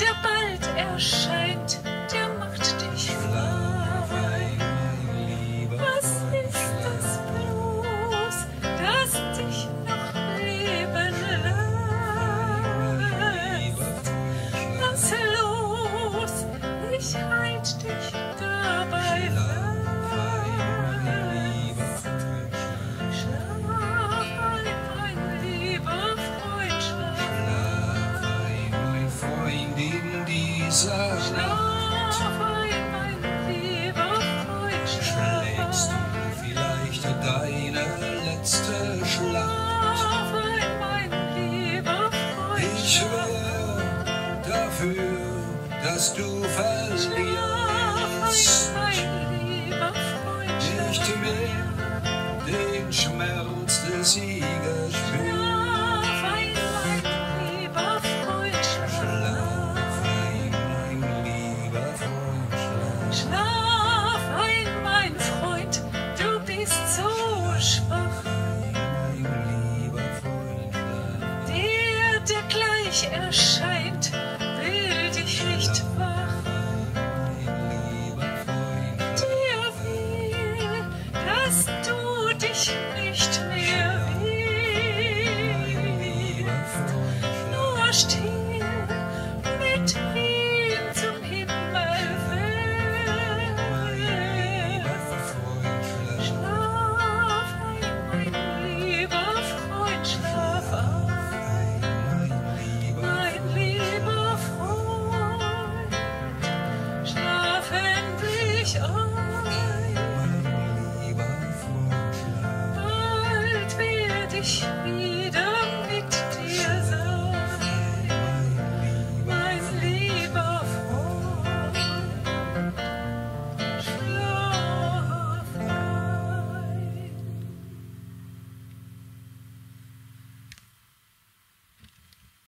Der, bald erscheint, dieser Nacht Schlaf ein, mein lieber Freund, schlägst du vielleicht deine letzte Schlacht. Ich schwör dafür, dass du verlierst, nicht mehr den Schmerz des Siegers spürst. team